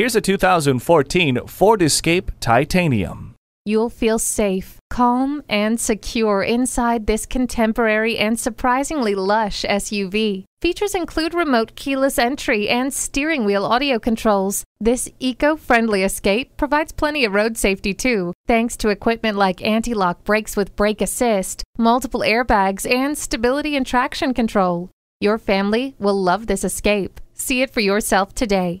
Here's a 2014 Ford Escape Titanium. You'll feel safe, calm, and secure inside this contemporary and surprisingly lush SUV. Features include remote keyless entry and steering wheel audio controls. This eco friendly escape provides plenty of road safety too, thanks to equipment like anti lock brakes with brake assist, multiple airbags, and stability and traction control. Your family will love this escape. See it for yourself today.